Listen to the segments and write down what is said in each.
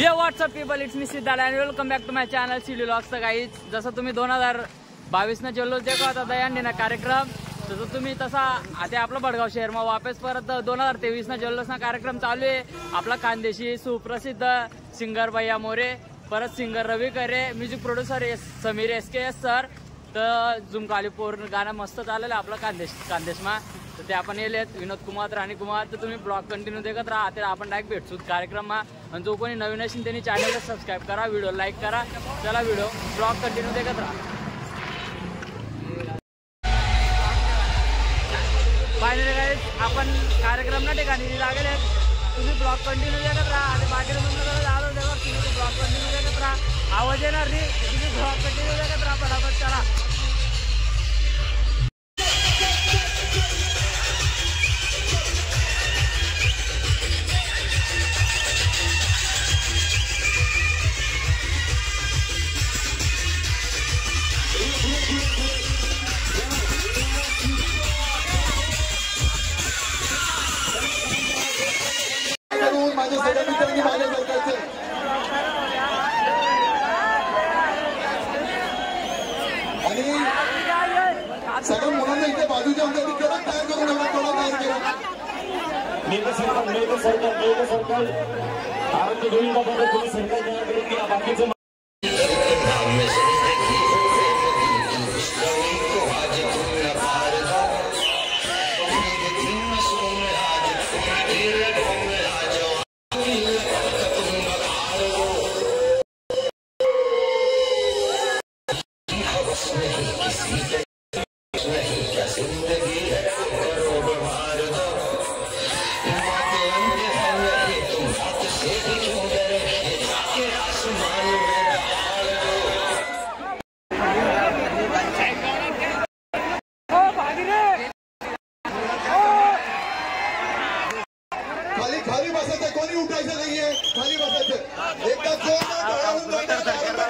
या what's up people it's me Siddharth and welcome back to my channel Siddy locks guys जसं तुम्ही दोन हजार बावीसनं जल्लोष देखो होता दयांडीना कार्यक्रम. तसं तुम्ही तसा आता आपलं भडगाव शहरमा वापस परत दोन हजार तेवीसनं जल्लोषना कार्यक्रम चालू आहे. आपला खानदेशी सुप्रसिद्ध सिंगर भैया मोरे परत सिंगर रवी करे music producer S Sameer S K S sir तर झुमकालीपूर गाणं मस्त चाललेलं आपलं कांदेश कांदेशमा तर ते आपण येलेत विनोद कुमार राणी कुमार. तर तुम्ही ब्लॉग कंटिन्यू देखत राहा. आता आपण डायरेक्ट भेटतो कार्यक्रममा आणि जो कोणी नवीन असेल त्यांनी चॅनलला सबस्क्राईब करा व्हिडिओ लाईक करा. चला व्हिडिओ ब्लॉग कंटिन्यू देखत राहा. फायनली आपण कार्यक्रम ना ठिकाणी लागेल तुम्ही ब्लॉग कंटिन्यू देखत राहा. आणि बाकी तुमचं झालं तेव्हा तुम्ही ब्लॉग कंटिन्यू देखत राहा. आवाज येणार नाही. तुम्ही ब्लॉग कंटिन्यू देखत राहा. पटापट चला. इथे बाजूच्या आमच्या कडक तयार करून तयार केला. मेघ सरकार मेघ सरकार मेघ सरकार. आरोग्य सरकार तयार करून बाकीचं खाली बसायचं कोणी उठायचं नाहीये. खाली बसायचं. एकदा जोरदार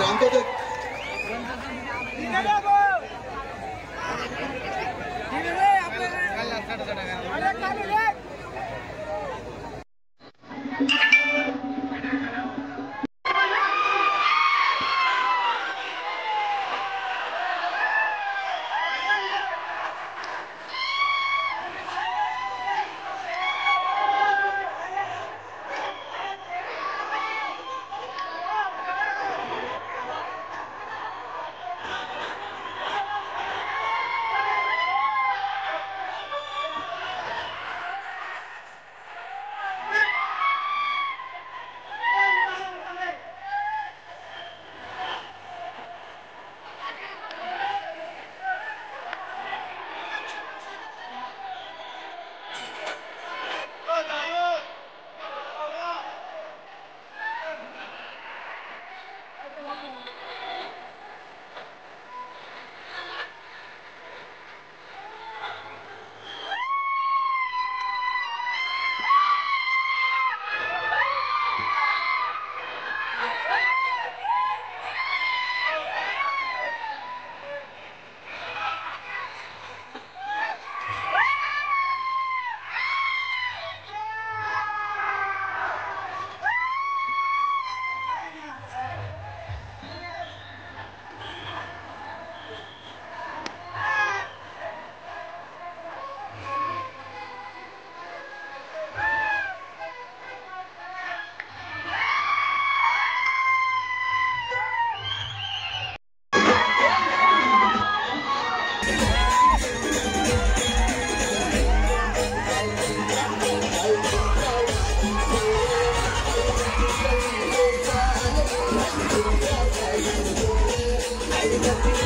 两个队。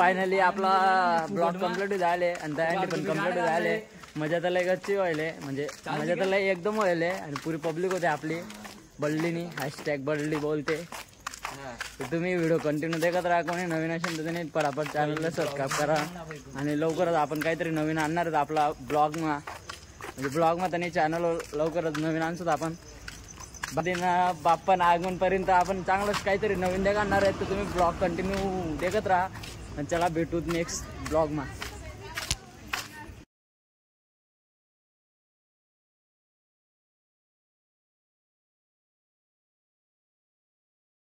फायनली आपला ब्लॉग कंप्लीट झाले आणि दयांनी पण कंप्लीट झाले. मजा तर लय गच्ची व्हायले. म्हणजे मजा तर लय एकदम व्हायले. आणि पुरी पब्लिक होते आपली. बडलीनी हॅशटॅग बडली बोलते. तुम्ही व्हिडिओ कंटिन्यू देखत राहा. कोणी नवीन असेल तर त्यांनी पटापट चॅनलला सबस्क्राईब करा. आणि लवकरच आपण काहीतरी नवीन आणणारच आपला ब्लॉग मा. म्हणजे ब्लॉग मा त्यांनी चॅनल लवकरच नवीन आणतो आपण. बाप्पा आगमनपर्यंत आपण चांगलंच काहीतरी नवीन देखणार आहेत. तर तुम्ही ब्लॉग कंटिन्यू देखत राहा. आणि चला भेटूत नेक्स्ट ब्लॉग